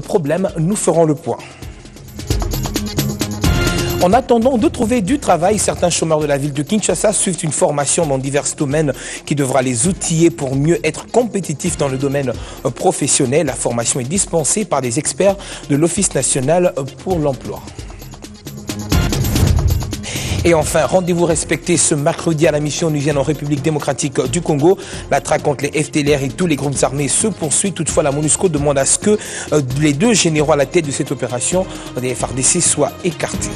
problèmes. Nous ferons le point. En attendant de trouver du travail, certains chômeurs de la ville de Kinshasa suivent une formation dans divers domaines qui devra les outiller pour mieux être compétitifs dans le domaine professionnel. La formation est dispensée par des experts de l'Office national pour l'emploi. Et enfin, rendez-vous respecté ce mercredi à la mission onusienne en République démocratique du Congo. La traque contre les FDLR et tous les groupes armés se poursuit. Toutefois, la MONUSCO demande à ce que euh, les deux généraux à la tête de cette opération des FRDC soient écartés.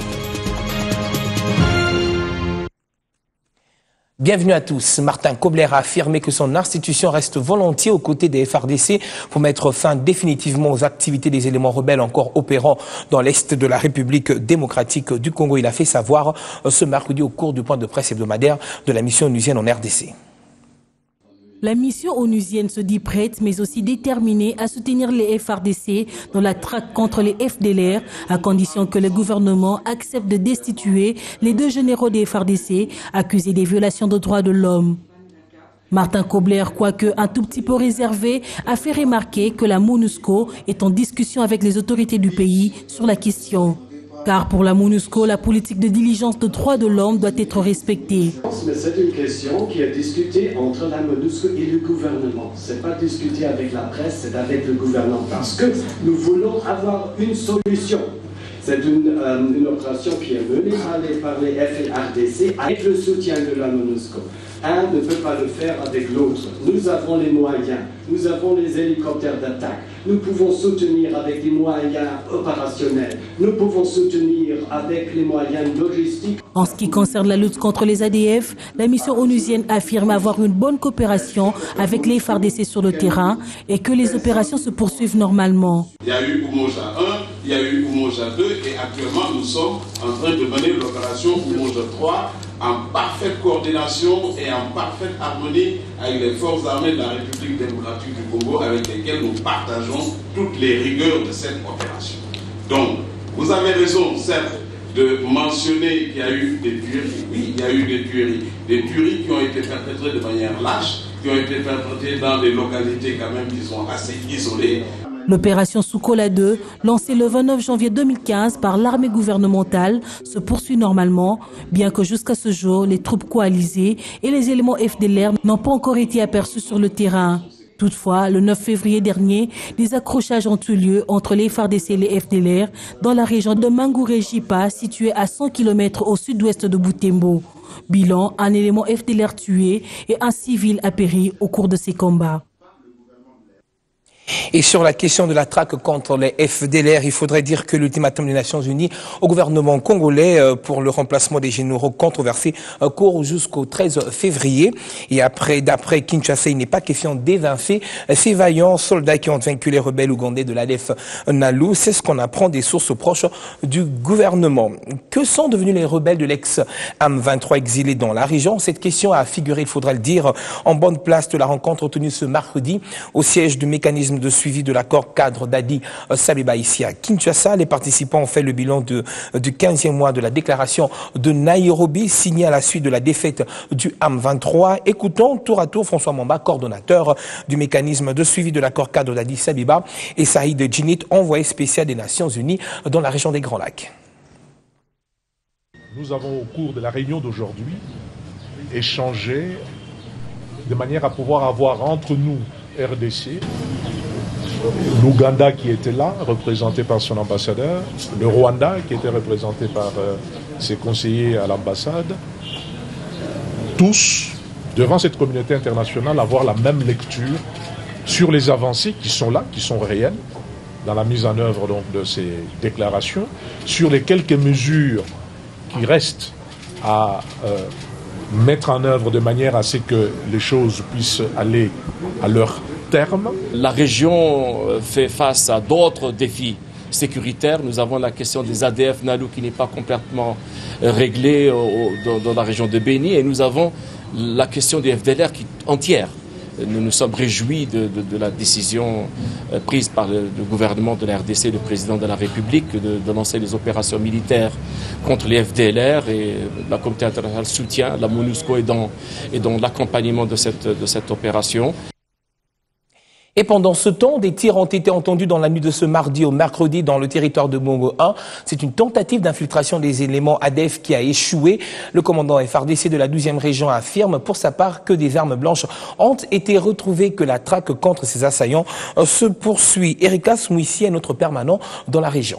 Bienvenue à tous. Martin Kobler a affirmé que son institution reste volontiers aux côtés des FRDC pour mettre fin définitivement aux activités des éléments rebelles encore opérant dans l'Est de la République démocratique du Congo. Il a fait savoir ce mercredi au cours du point de presse hebdomadaire de la mission onusienne en RDC. La mission onusienne se dit prête, mais aussi déterminée à soutenir les FRDC dans la traque contre les FDLR, à condition que le gouvernement accepte de destituer les deux généraux des FRDC accusés des violations de droits de l'homme. Martin Kobler, quoique un tout petit peu réservé, a fait remarquer que la MONUSCO est en discussion avec les autorités du pays sur la question. Car pour la MONUSCO, la politique de diligence de droits de l'homme doit être respectée. C'est une question qui est discutée entre la MONUSCO et le gouvernement. Ce n'est pas discuté avec la presse, c'est avec le gouvernement. Parce que nous voulons avoir une solution. C'est une, euh, une, opération qui est menée par les FRDC avec le soutien de la MONUSCO. Un ne peut pas le faire avec l'autre. Nous avons les moyens, nous avons les hélicoptères d'attaque, nous pouvons soutenir avec des moyens opérationnels, nous pouvons soutenir avec les moyens logistiques. En ce qui concerne la lutte contre les ADF, la mission onusienne affirme avoir une bonne coopération avec les FARDC sur le terrain et que les opérations se poursuivent normalement. Il y a eu Umoja 1, il y a eu Umoja 2 et actuellement nous sommes en train de mener l'opération Umoja 3 en parfaite coordination et en parfaite harmonie avec les forces armées de la République démocratique du Congo avec lesquelles nous partageons toutes les rigueurs de cette opération. Donc, vous avez raison, certes, de mentionner qu'il y a eu des tueries. Oui, il y a eu des tueries. Des tueries qui ont été perpétrées de manière lâche, qui ont été perpétrées dans des localités quand même qui sont assez isolées. L'opération Soukola 2, lancée le 29 janvier 2015 par l'armée gouvernementale, se poursuit normalement, bien que jusqu'à ce jour, les troupes coalisées et les éléments FDLR n'ont pas encore été aperçus sur le terrain. Toutefois, le 9 février dernier, des accrochages ont eu lieu entre les FARDC et les FDLR dans la région de Mangouré-Jipa, située à 100 km au sud-ouest de Boutembo. Bilan, un élément FDLR tué et un civil a péri au cours de ces combats. Et sur la question de la traque contre les FDLR, il faudrait dire que l'ultimatum des Nations Unies au gouvernement congolais euh, pour le remplacement des généraux controversés euh, court jusqu'au 13 février. Et après, d'après Kinshasa, il n'est pas question d'évincer ces vaillants soldats qui ont vaincu les rebelles ougandais de l'ADF Nalu. C'est ce qu'on apprend des sources proches du gouvernement. Que sont devenus les rebelles de l'ex-AM23 exilés dans la région? Cette question a figuré, il faudra le dire, en bonne place de la rencontre tenue ce mercredi au siège du mécanisme de suivi de l'accord cadre d'Adi Sabeba ici à Kinshasa. Les participants ont fait le bilan de, du 15e mois de la déclaration de Nairobi signée à la suite de la défaite du AM23. Écoutons tour à tour François Mamba, coordonnateur du mécanisme de suivi de l'accord cadre d'Adi Sabeba et Saïd Djinit, envoyé spécial des Nations Unies dans la région des Grands Lacs. Nous avons au cours de la réunion d'aujourd'hui échangé de manière à pouvoir avoir entre nous, RDC, l'Ouganda qui était là, représenté par son ambassadeur, le Rwanda qui était représenté par euh, ses conseillers à l'ambassade, tous, devant cette communauté internationale, avoir la même lecture sur les avancées qui sont là, qui sont réelles, dans la mise en œuvre de ces déclarations, sur les quelques mesures qui restent à euh, mettre en œuvre de manière à ce que les choses puissent aller à leur La région fait face à d'autres défis sécuritaires. Nous avons la question des ADF Nalou qui n'est pas complètement réglée dans, la région de Béni et nous avons la question des FDLR qui entière. Nous nous sommes réjouis de, la décision euh, prise par le, gouvernement de la RDC, le président de la République, de, lancer les opérations militaires contre les FDLR et la communauté internationale soutient, la MONUSCO est dans, est l'accompagnement de cette opération. Et pendant ce temps, des tirs ont été entendus dans la nuit de ce mardi au mercredi dans le territoire de Mongo 1. C'est une tentative d'infiltration des éléments ADEF qui a échoué. Le commandant FRDC de la 12e région affirme pour sa part que des armes blanches ont été retrouvées, que la traque contre ces assaillants se poursuit. Erika Smouissi est notre permanent dans la région.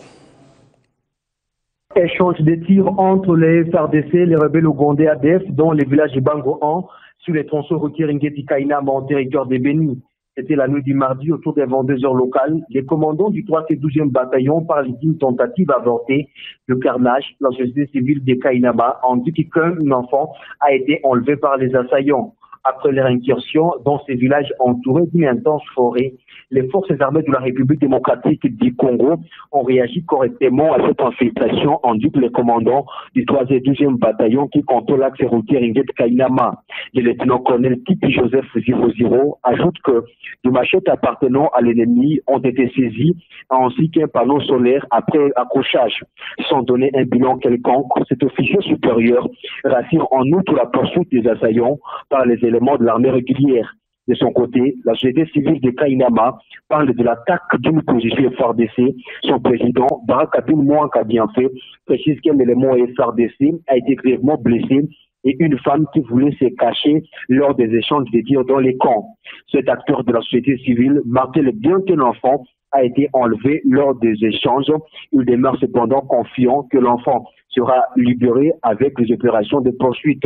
Échange de tirs entre les FRDC, les rebelles ougandais ADF dans les villages de Bango 1 sur les tronçons routiers Ringeti Kainama en territoire des Bénis. C'était la nuit du mardi autour des 22 heures locales. Les commandants du 3 et 12e bataillon parlent d'une tentative avortée de carnage. La société civile de Kainaba dit qu'un enfant a été enlevé par les assaillants. Après leur incursion dans ces villages entourés d'une intense forêt, les forces armées de la République démocratique du Congo ont réagi correctement à cette infiltration, en dit les commandants du 3 et 12e bataillon qui contrôle l'accès routier Ringet Kainama. Le lieutenant-colonel Tipi Joseph 00 ajoute que des machettes appartenant à l'ennemi ont été saisies ainsi qu'un panneau solaire après accrochage. Sans donner un bilan quelconque, cet officier supérieur rassure en outre la poursuite des assaillants par les éléments de l'armée régulière. De son côté, la société civile de Kainama parle de l'attaque d'une position FRDC. Son président, Barak Mouanka fait, précise qu'un élément FRDC a été grièvement blessé et une femme qui voulait se cacher lors des échanges de tirs dans les camps. Cet acteur de la société civile marquait bien qu'un enfant a été enlevé lors des échanges. Il demeure cependant confiant que l'enfant sera libéré avec les opérations de poursuite.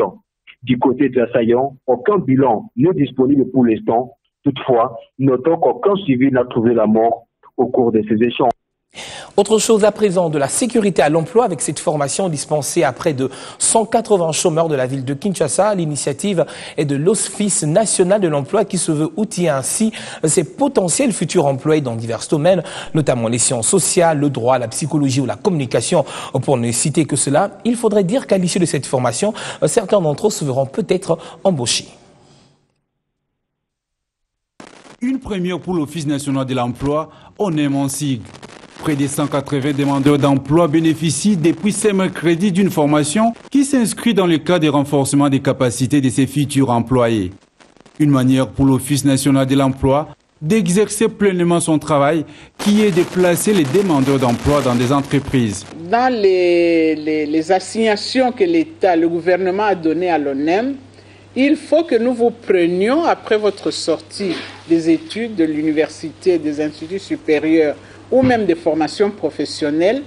Du côté des assaillants, aucun bilan n'est disponible pour l'instant. Toutefois, notons qu'aucun civil n'a trouvé la mort au cours de ces échanges. Autre chose à présent, de la sécurité à l'emploi avec cette formation dispensée à près de 180 chômeurs de la ville de Kinshasa. L'initiative est de l'Office national de l'emploi qui se veut outiller ainsi ses potentiels futurs employés dans divers domaines, notamment les sciences sociales, le droit, la psychologie ou la communication. Pour ne citer que cela, il faudrait dire qu'à l'issue de cette formation, certains d'entre eux se verront peut-être embauchés. Une première pour l'Office national de l'emploi, on aime en. Près de 180 demandeurs d'emploi bénéficient depuis ce mercredi d'une formation qui s'inscrit dans le cadre des renforcements des capacités de ses futurs employés. Une manière pour l'Office national de l'emploi d'exercer pleinement son travail qui est de placer les demandeurs d'emploi dans des entreprises. Dans les, assignations que l'État, le gouvernement a données à l'ONEM, il faut que nous vous prenions, après votre sortie des études de l'université des instituts supérieurs, ou même des formations professionnelles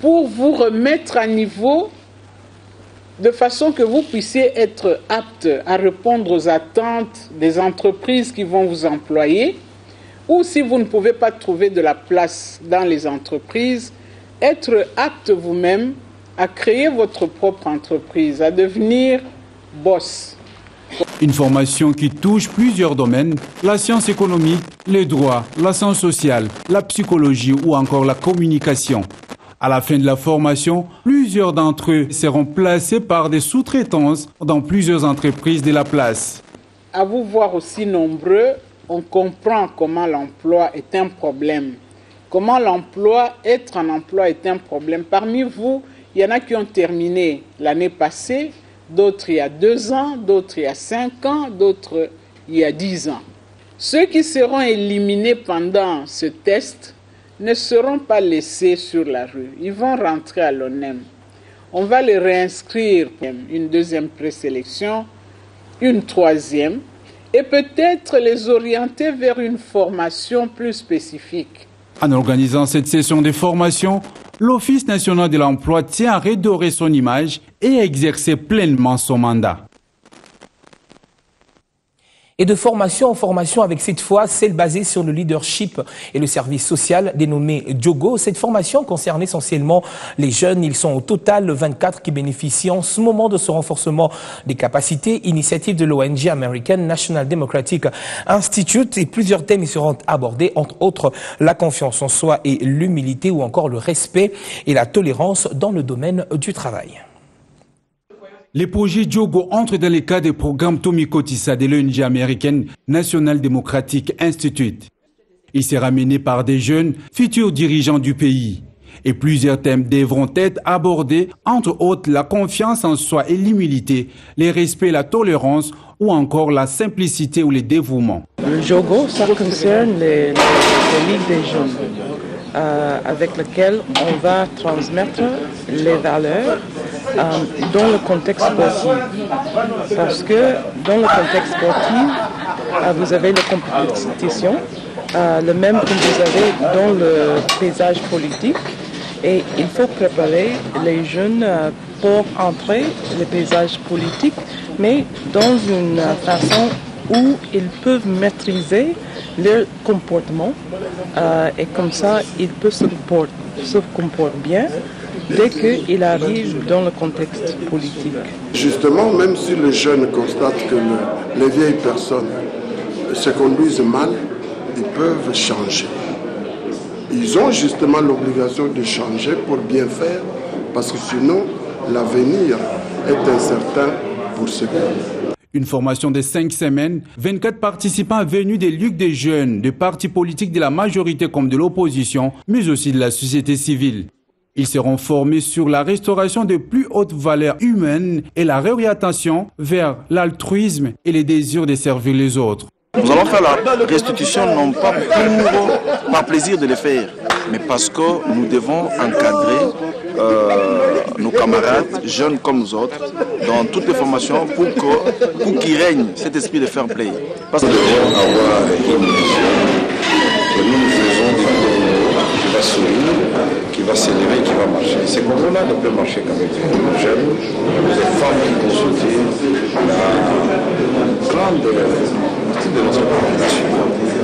pour vous remettre à niveau de façon que vous puissiez être apte à répondre aux attentes des entreprises qui vont vous employer, ou si vous ne pouvez pas trouver de la place dans les entreprises, être apte vous-même à créer votre propre entreprise, à devenir boss. Une formation qui touche plusieurs domaines, la science économique, les droits, la science sociale, la psychologie ou encore la communication. À la fin de la formation, plusieurs d'entre eux seront placés par des sous-traitances dans plusieurs entreprises de la place. À vous voir aussi nombreux, on comprend comment l'emploi est un problème. Comment l'emploi, être en emploi est un problème. Parmi vous, il y en a qui ont terminé l'année passée d'autres il y a deux ans, d'autres il y a cinq ans, d'autres il y a dix ans. Ceux qui seront éliminés pendant ce test ne seront pas laissés sur la rue. Ils vont rentrer à l'ONEM. On va les réinscrire pour une deuxième présélection, une troisième, et peut-être les orienter vers une formation plus spécifique. En organisant cette session de formation, l'Office national de l'emploi tient à redorer son image et à exercer pleinement son mandat et de formation en formation avec cette fois celle basée sur le leadership et le service social dénommé Diogo. Cette formation concerne essentiellement les jeunes. Ils sont au total 24 qui bénéficient en ce moment de ce renforcement des capacités. Initiative de l'ONG American National Democratic Institute et plusieurs thèmes y seront abordés, entre autres la confiance en soi et l'humilité ou encore le respect et la tolérance dans le domaine du travail. Les projets Diogo entrent dans le cadre des programmes Tomiko Tissa de l'ONG américaine National Democratic Institute. Il sera mené par des jeunes futurs dirigeants du pays. Et plusieurs thèmes devront être abordés, entre autres la confiance en soi et l'humilité, les respects, la tolérance ou encore la simplicité ou le dévouement. Le Jogo, ça concerne les, les, des jeunes, euh, avec lesquelles on va transmettre les valeurs dans le contexte sportif. Parce que dans le contexte sportif, euh, vous avez la compétition, euh, le même que vous avez dans le paysage politique. Et il faut préparer les jeunes euh, pour entrer le paysage politique, mais dans une façon où ils peuvent maîtriser leur comportement euh, et comme ça, ils peuvent se comporter, se comporter bien dès qu'ils arrivent dans le contexte politique. Justement, même si les jeunes constatent que le, les vieilles personnes se conduisent mal, ils peuvent changer. Ils ont justement l'obligation de changer pour bien faire, parce que sinon, l'avenir est incertain pour ce pays. Une formation de cinq semaines, 24 participants venus des ligues des jeunes, de partis politiques de la majorité comme de l'opposition, mais aussi de la société civile. Ils seront formés sur la restauration de plus hautes valeurs humaines et la réorientation vers l'altruisme et les désirs de servir les autres. Nous allons faire la restitution non pas pour, par plaisir de le faire, mais parce que nous devons encadrer euh, nos camarades, jeunes comme nous autres, dans toutes les formations pour qu'il pour qu règne cet esprit de fair play. Parce que nous devons avoir une va s'élever, qui va marcher. Ces concours-là ne peuvent marcher qu'avec des jeunes, des femmes qui consultent la grande de notre population.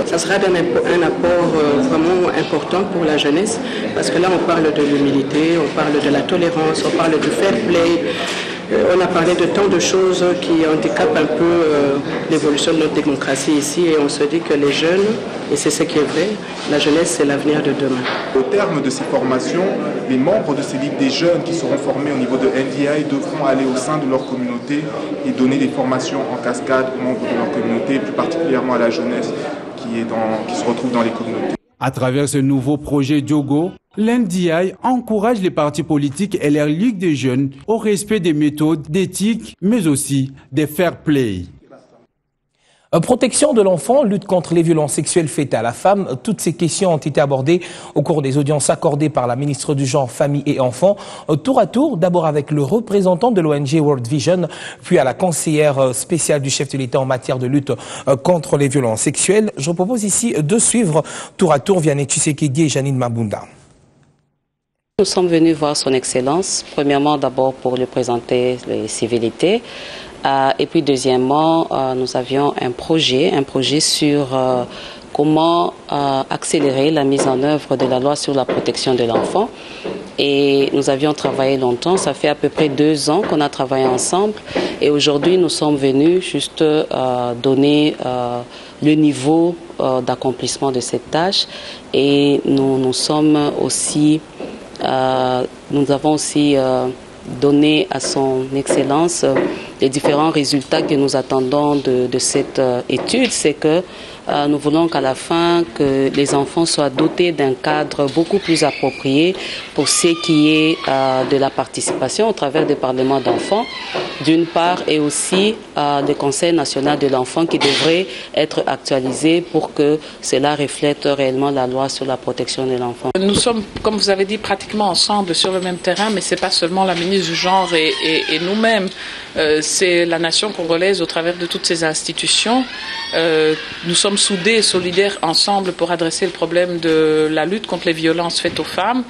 Ça sera un, un apport euh, vraiment important pour la jeunesse parce que là on parle de l'humilité, on parle de la tolérance, on parle du fair play. Euh, on a parlé de tant de choses qui handicapent un peu euh, l'évolution de notre démocratie ici et on se dit que les jeunes, et c'est ce qui est vrai, la jeunesse c'est l'avenir de demain. Au terme de ces formations, les membres de ces ligues des jeunes qui seront formés au niveau de NDI devront aller au sein de leur communauté et donner des formations en cascade aux membres de leur communauté, plus particulièrement à la jeunesse qui, qui se retrouve dans les communautés. À travers ce nouveau projet Diogo, l'NDI encourage les partis politiques et leurs ligues des jeunes au respect des méthodes, d'éthique, mais aussi des fair play. Protection de l'enfant, lutte contre les violences sexuelles faites à la femme, toutes ces questions ont été abordées au cours des audiences accordées par la ministre du Genre, Famille et Enfants, tour à tour, d'abord avec le représentant de l'ONG World Vision, puis à la conseillère spéciale du chef de l'État en matière de lutte contre les violences sexuelles. Je propose ici de suivre tour à tour Vianney Tshisekedi et Janine Mabunda. Nous sommes venus voir son Excellence, premièrement d'abord pour lui présenter les civilités, euh, et puis deuxièmement, euh, nous avions un projet, un projet sur euh, comment accélérer la mise en œuvre de la loi sur la protection de l'enfant. Et nous avions travaillé longtemps, ça fait à peu près deux ans qu'on a travaillé ensemble. Et aujourd'hui, nous sommes venus juste donner le niveau d'accomplissement de cette tâche. Et nous, nous sommes aussi, nous avons aussi donné à son Excellence les différents résultats que nous attendons de, cette étude, c'est que euh, nous voulons qu'à la fin, que les enfants soient dotés d'un cadre beaucoup plus approprié pour ce qui est euh, de la participation au travers des parlements d'enfants, d'une part, et aussi euh, le Conseil national de l'enfant qui devrait être actualisé pour que cela reflète réellement la loi sur la protection de l'enfant. Nous sommes, comme vous avez dit, pratiquement ensemble sur le même terrain, mais ce n'est pas seulement la ministre du Genre et, nous-mêmes. Euh, c'est la nation congolaise au travers de toutes ces institutions. Euh, nous sommes soudés et solidaires ensemble pour adresser le problème de la lutte contre les violences faites aux femmes,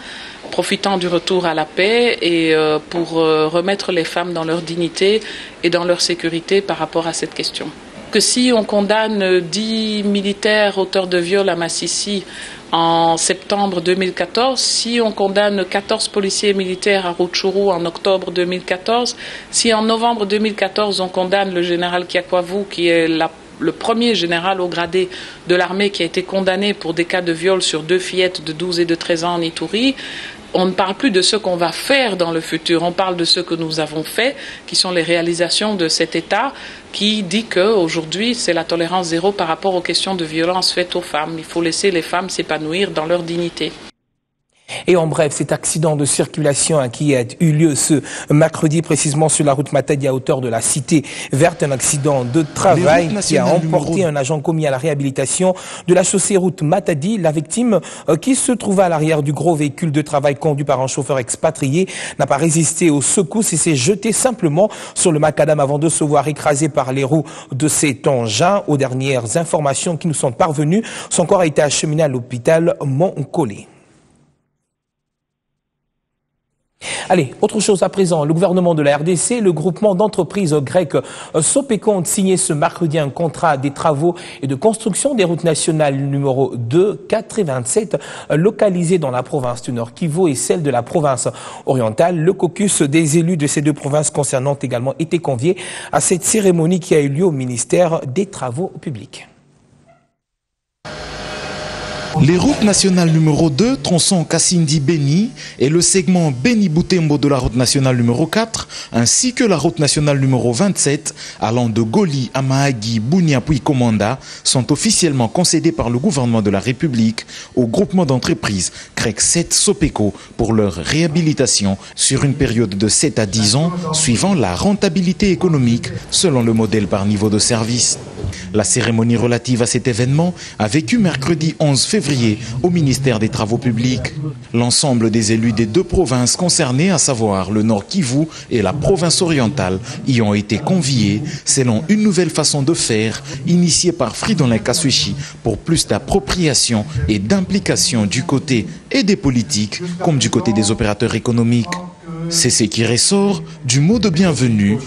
profitant du retour à la paix et euh, pour euh, remettre les femmes dans leur dignité et dans leur sécurité par rapport à cette question. Que si on condamne 10 militaires auteurs de viol à Massissi en septembre 2014, si on condamne 14 policiers militaires à Rutshuru en octobre 2014, si en novembre 2014 on condamne le général Kiakwavu, qui est la, le premier général au gradé de l'armée qui a été condamné pour des cas de viol sur deux fillettes de 12 et de 13 ans en Ituri, on ne parle plus de ce qu'on va faire dans le futur, on parle de ce que nous avons fait, qui sont les réalisations de cet État qui dit qu'aujourd'hui, c'est la tolérance zéro par rapport aux questions de violence faites aux femmes. Il faut laisser les femmes s'épanouir dans leur dignité. Et en bref, cet accident de circulation hein, qui a eu lieu ce mercredi précisément sur la route Matadi à hauteur de la cité verte, un accident de travail qui a emporté un agent commis à la réhabilitation de la chaussée route Matadi. La victime euh, qui se trouvait à l'arrière du gros véhicule de travail conduit par un chauffeur expatrié n'a pas résisté aux secousses et s'est jeté simplement sur le macadam avant de se voir écrasé par les roues de cet engin. Aux dernières informations qui nous sont parvenues, son corps a été acheminé à l'hôpital Montcollet. Allez, autre chose à présent. Le gouvernement de la RDC, le groupement d'entreprises grecques euh, Sopeco ont signé ce mercredi un contrat des travaux et de construction des routes nationales numéro 2, 4 et 27 euh, localisées dans la province du Nord Kivu et celle de la province orientale. Le caucus des élus de ces deux provinces concernantes également été convié à cette cérémonie qui a eu lieu au ministère des Travaux publics. Les routes nationales numéro 2, tronçon Kassindi-Beni, et le segment Beni-Boutembo de la route nationale numéro 4, ainsi que la route nationale numéro 27, allant de Goli à Mahagi, Bounia puis Komanda, sont officiellement concédés par le gouvernement de la République au groupement d'entreprises CREC 7 Sopeco pour leur réhabilitation sur une période de 7 à 10 ans, suivant la rentabilité économique selon le modèle par niveau de service. La cérémonie relative à cet événement a vécu mercredi 11 février au ministère des Travaux publics. L'ensemble des élus des deux provinces concernées, à savoir le Nord Kivu et la province orientale, y ont été conviés selon une nouvelle façon de faire initiée par Fridolin Kasuichi pour plus d'appropriation et d'implication du côté et des politiques comme du côté des opérateurs économiques. C'est ce qui ressort du mot de bienvenue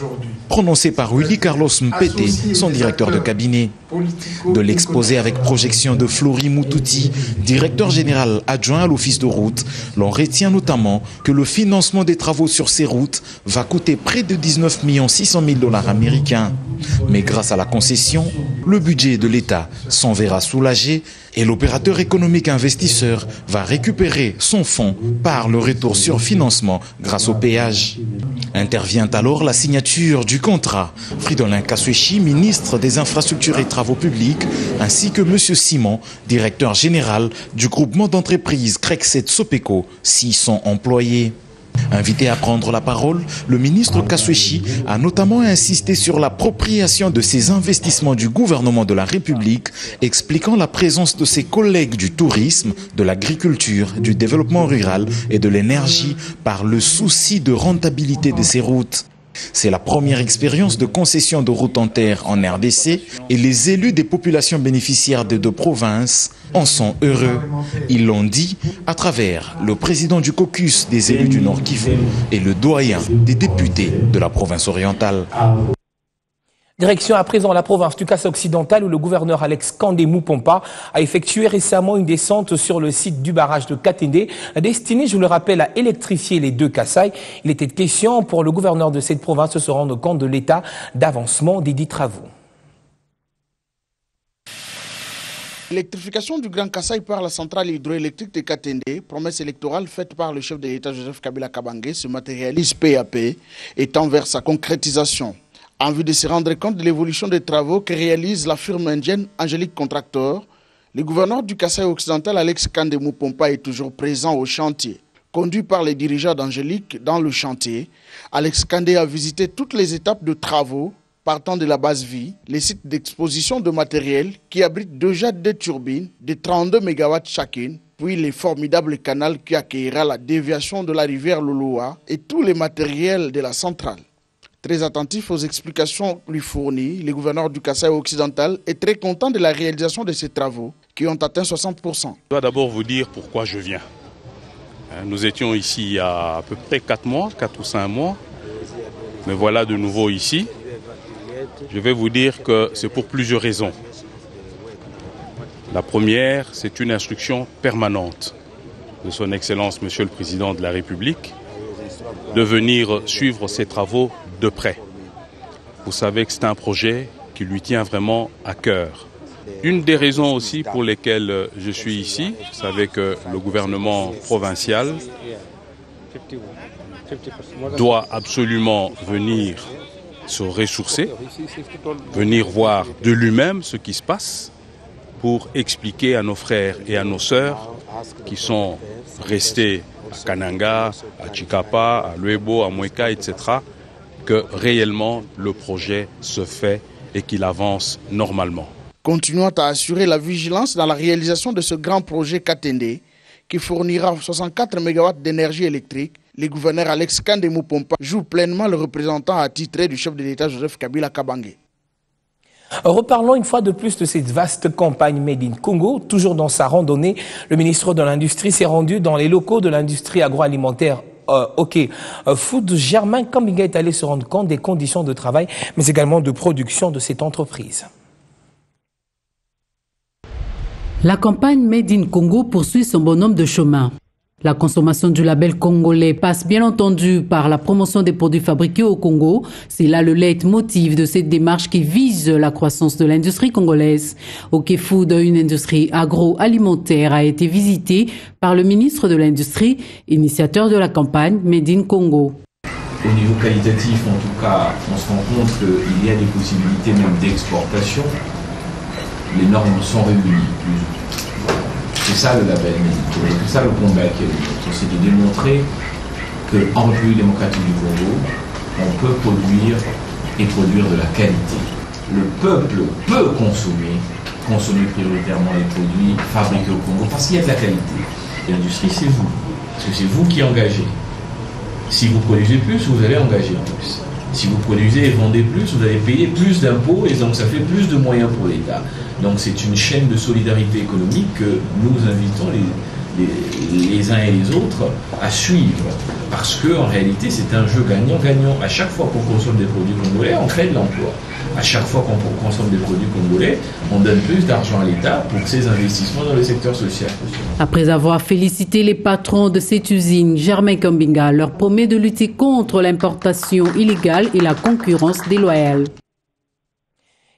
prononcé par Willy Carlos Mpete, son directeur de cabinet. De l'exposé avec projection de Flori Moutouti, directeur général adjoint à l'office de route, l'on retient notamment que le financement des travaux sur ces routes va coûter près de 19 600 000 dollars américains. Mais grâce à la concession, le budget de l'État s'en verra soulagé et l'opérateur économique investisseur va récupérer son fonds par le retour sur financement grâce au péage. Intervient alors la signature du contrat. Fridolin Kaswechi, ministre des Infrastructures et Travaux Publics, ainsi que M. Simon, directeur général du groupement d'entreprises Crexet Sopeco, 600 employés. Invité à prendre la parole, le ministre Kaswechi a notamment insisté sur l'appropriation de ces investissements du gouvernement de la République, expliquant la présence de ses collègues du tourisme, de l'agriculture, du développement rural et de l'énergie par le souci de rentabilité de ces routes. C'est la première expérience de concession de routes en terre en RDC et les élus des populations bénéficiaires des deux provinces en sont heureux. Ils l'ont dit à travers le président du caucus des élus du Nord Kivu et le doyen des députés de la province orientale. Direction à présent la province du Kassai occidental où le gouverneur Alex Kandé Moupompa a effectué récemment une descente sur le site du barrage de Katende destiné, je le rappelle, à électrifier les deux Kassai. Il était question pour le gouverneur de cette province de se rendre compte de l'état d'avancement des dix travaux. L'électrification du Grand Kassai par la centrale hydroélectrique de Katende, promesse électorale faite par le chef de l'État Joseph Kabila Kabangé, se matérialise et tend vers sa concrétisation en vue de se rendre compte de l'évolution des travaux que réalise la firme indienne Angélique Contractor, le gouverneur du Kassai occidental Alex Kandemou Pompa est toujours présent au chantier. Conduit par les dirigeants d'Angélique dans le chantier, Alex Kandé a visité toutes les étapes de travaux partant de la base vie, les sites d'exposition de matériel qui abritent déjà deux turbines de 32 MW chacune, puis les formidables canals qui accueillera la déviation de la rivière Loloa et tous les matériels de la centrale. Très attentif aux explications lui fournies, le gouverneur du Kassai occidental est très content de la réalisation de ces travaux qui ont atteint 60%. Je dois d'abord vous dire pourquoi je viens. Hein, nous étions ici il y a à peu près 4 mois, 4 ou 5 mois. Mais voilà de nouveau ici. Je vais vous dire que c'est pour plusieurs raisons. La première, c'est une instruction permanente de Son Excellence Monsieur le Président de la République de venir suivre ces travaux de près. Vous savez que c'est un projet qui lui tient vraiment à cœur. Une des raisons aussi pour lesquelles je suis ici, vous savez que le gouvernement provincial doit absolument venir se ressourcer, venir voir de lui-même ce qui se passe pour expliquer à nos frères et à nos sœurs qui sont restés à Kananga, à Chikapa, à Luebo, à Mweka, etc., que réellement le projet se fait et qu'il avance normalement. Continuons à assurer la vigilance dans la réalisation de ce grand projet Katende qui fournira 64 MW d'énergie électrique. Le gouverneur Alex Kandemou Pompa joue pleinement le représentant attitré du chef de l'État Joseph Kabila Kabangé. Reparlons une fois de plus de cette vaste campagne Made in Congo. Toujours dans sa randonnée, le ministre de l'Industrie s'est rendu dans les locaux de l'industrie agroalimentaire euh, OK. Euh, Food Germain Kambinga est allé se rendre compte des conditions de travail, mais également de production de cette entreprise. La campagne Made in Congo poursuit son bonhomme de chemin. La consommation du label congolais passe bien entendu par la promotion des produits fabriqués au Congo. C'est là le leitmotiv de cette démarche qui vise la croissance de l'industrie congolaise. OK Food, une industrie agroalimentaire, a été visitée par le ministre de l'Industrie, initiateur de la campagne Made in Congo. Au niveau qualitatif, en tout cas, on se rend compte qu'il y a des possibilités même d'exportation. Les normes sont réunies, c'est ça le label c'est ça le combat qui est c'est de démontrer qu'en République démocratique du Congo, on peut produire et produire de la qualité. Le peuple peut consommer, consommer prioritairement les produits fabriqués au Congo parce qu'il y a de la qualité. L'industrie, c'est vous. Parce que c'est vous qui engagez. Si vous produisez plus, vous allez engager plus. Si vous produisez et vendez plus, vous allez payer plus d'impôts et donc ça fait plus de moyens pour l'État. Donc c'est une chaîne de solidarité économique que nous invitons les, uns et les autres à suivre. Parce qu'en réalité, c'est un jeu gagnant-gagnant. À chaque fois qu'on consomme des produits congolais, on crée de l'emploi. À chaque fois qu'on consomme des produits congolais, on donne plus d'argent à l'État pour ses investissements dans le secteur social. Après avoir félicité les patrons de cette usine, Germain Kambinga leur promet de lutter contre l'importation illégale et la concurrence déloyale.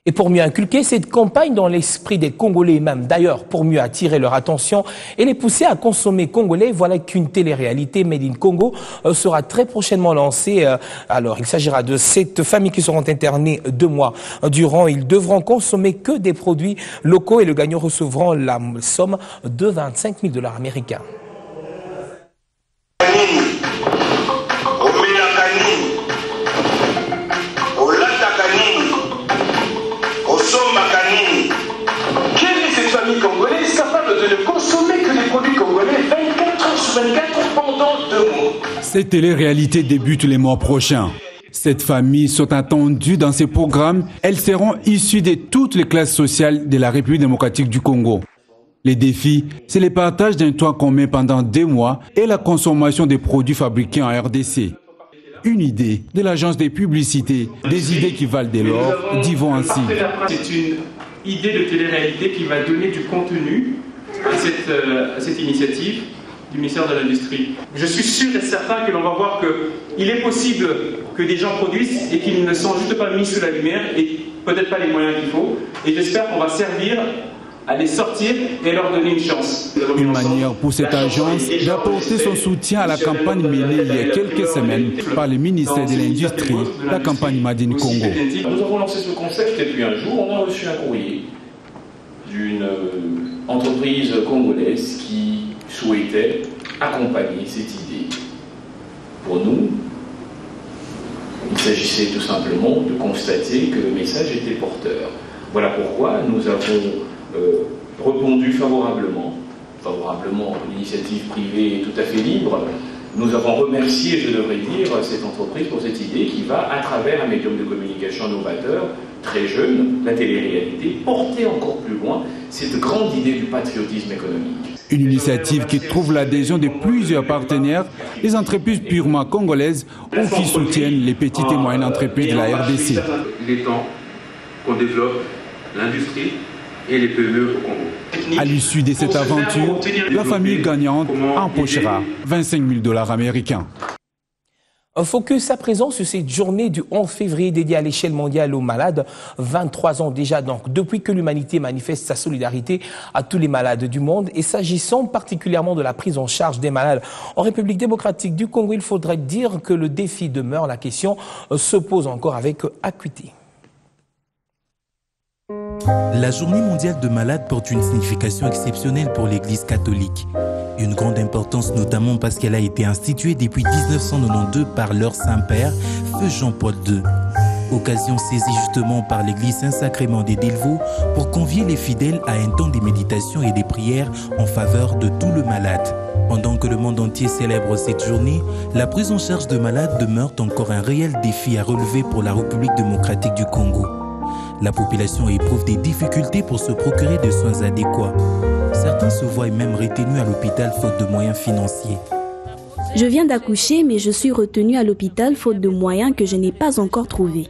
Et pour mieux inculquer cette campagne dans l'esprit des Congolais, même d'ailleurs pour mieux attirer leur attention et les pousser à consommer congolais, voilà qu'une télé-réalité Made in Congo euh, sera très prochainement lancée. Euh, alors, il s'agira de sept familles qui seront internées deux mois durant. Ils devront consommer que des produits locaux et le gagnant recevront la somme de 25 000 dollars américains. Cette télé-réalité débute les mois prochains. Cette famille sont attendues dans ces programmes. Elles seront issues de toutes les classes sociales de la République démocratique du Congo. Les défis, c'est le partage d'un toit commun pendant deux mois et la consommation des produits fabriqués en RDC. Une idée de l'agence des publicités, des idées qui valent de l'or, d'Yvon ainsi. C'est une idée de télé-réalité qui va donner du contenu à cette, euh, à cette initiative du ministère de l'Industrie. Je suis sûr et certain que l'on va voir qu'il est possible que des gens produisent et qu'ils ne sont juste pas mis sous la lumière et peut-être pas les moyens qu'il faut. Et j'espère qu'on va servir à les sortir et leur donner une chance. Une manière pour cette agence d'apporter son soutien à la campagne menée il y a quelques semaines par le ministère de l'Industrie, la campagne Madine Congo. Nous avons lancé ce concept et puis un jour on a reçu un courrier d'une entreprise congolaise qui souhaitait accompagner cette idée. Pour nous, il s'agissait tout simplement de constater que le message était porteur. Voilà pourquoi nous avons euh, répondu favorablement. Favorablement, l'initiative privée est tout à fait libre. Nous avons remercié, je devrais dire, cette entreprise pour cette idée qui va, à travers un médium de communication novateur, très jeune, la télé-réalité, porter encore plus loin cette grande idée du patriotisme économique. Une initiative qui trouve l'adhésion de plusieurs partenaires, les entreprises purement congolaises ou qui soutiennent les petites et moyennes entreprises de la RDC. Il est temps qu'on développe l'industrie et les PME au Congo. À l'issue de cette aventure, la famille gagnante empochera 25 000 dollars américains. Un focus à présent sur cette journée du 11 février dédiée à l'échelle mondiale aux malades. 23 ans déjà donc depuis que l'humanité manifeste sa solidarité à tous les malades du monde. Et s'agissant particulièrement de la prise en charge des malades en République démocratique du Congo, il faudrait dire que le défi demeure. La question se pose encore avec acuité. La journée mondiale de malades porte une signification exceptionnelle pour l'Église catholique. Une grande importance notamment parce qu'elle a été instituée depuis 1992 par leur Saint-Père, Feu Jean-Paul II. Occasion saisie justement par l'église Saint-Sacrement des Delvaux pour convier les fidèles à un temps de méditation et des prières en faveur de tout le malade. Pendant que le monde entier célèbre cette journée, la prise en charge de malades demeure encore un réel défi à relever pour la République démocratique du Congo. La population éprouve des difficultés pour se procurer des soins adéquats. Certains se voient même retenus à l'hôpital faute de moyens financiers. Je viens d'accoucher, mais je suis retenu à l'hôpital faute de moyens que je n'ai pas encore trouvés.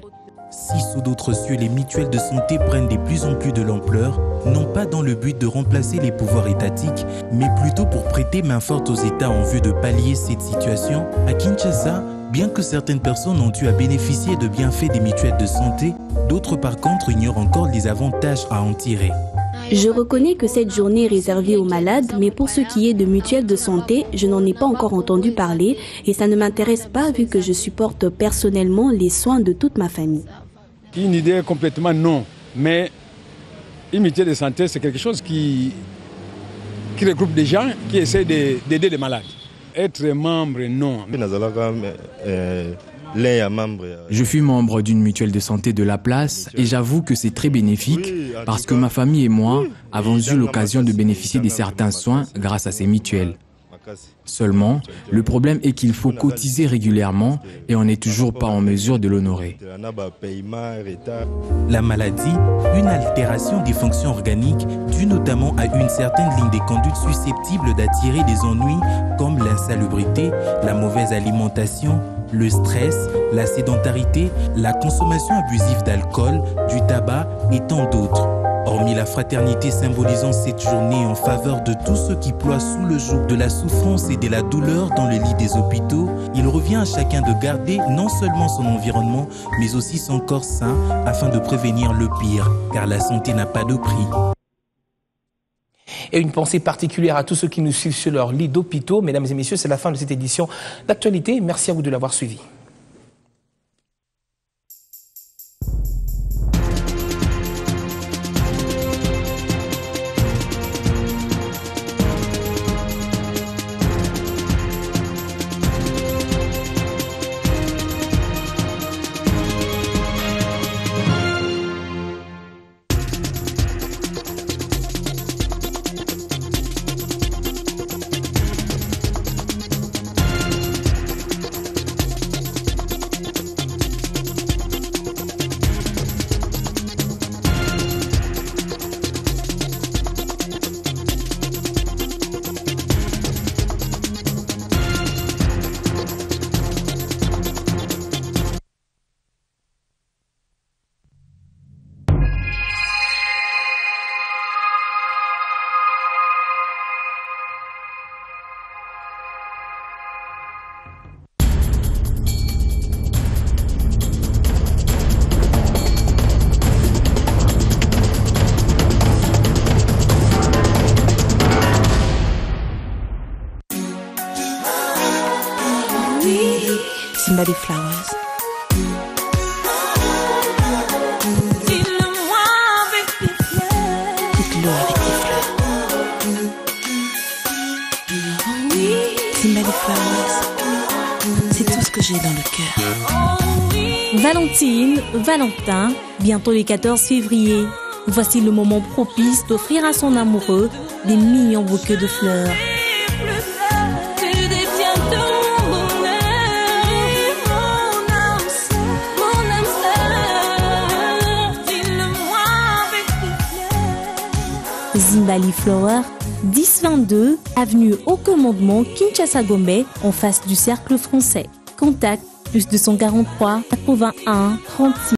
Si sous d'autres cieux les mutuelles de santé prennent de plus en plus de l'ampleur, non pas dans le but de remplacer les pouvoirs étatiques, mais plutôt pour prêter main forte aux États en vue de pallier cette situation, à Kinshasa, bien que certaines personnes ont eu à bénéficier de bienfaits des mutuelles de santé, d'autres par contre ignorent encore les avantages à en tirer. Je reconnais que cette journée est réservée aux malades, mais pour ce qui est de mutuelles de santé, je n'en ai pas encore entendu parler et ça ne m'intéresse pas vu que je supporte personnellement les soins de toute ma famille. Une idée complètement non, mais une mutuelle de santé, c'est quelque chose qui, qui regroupe des gens qui essaient d'aider les malades. Être membre, non. Je suis membre d'une mutuelle de santé de la place et j'avoue que c'est très bénéfique parce que ma famille et moi avons eu l'occasion de bénéficier de certains soins grâce à ces mutuelles. Seulement, le problème est qu'il faut cotiser régulièrement et on n'est toujours pas en mesure de l'honorer. La maladie, une altération des fonctions organiques due notamment à une certaine ligne des conduites susceptibles d'attirer des ennuis comme l'insalubrité, la mauvaise alimentation, le stress, la sédentarité, la consommation abusive d'alcool, du tabac et tant d'autres. Hormis la fraternité symbolisant cette journée en faveur de tous ceux qui ploient sous le joug de la souffrance et de la douleur dans le lit des hôpitaux, il revient à chacun de garder non seulement son environnement, mais aussi son corps sain afin de prévenir le pire, car la santé n'a pas de prix. Et une pensée particulière à tous ceux qui nous suivent sur leur lit d'hôpitaux. Mesdames et messieurs, c'est la fin de cette édition d'actualité. Merci à vous de l'avoir suivi. Somebody Flowers. Dites-le avec des fleurs. Somebody Flowers. C'est tout ce que j'ai dans le cœur. Valentine, Valentin, bientôt le 14 février. Voici le moment propice d'offrir à son amoureux des millions bouquets de fleurs. Zimbali Flower, 1022, avenue Au Commandement, Kinshasa Gombe, en face du Cercle français. Contact plus 243 81 36.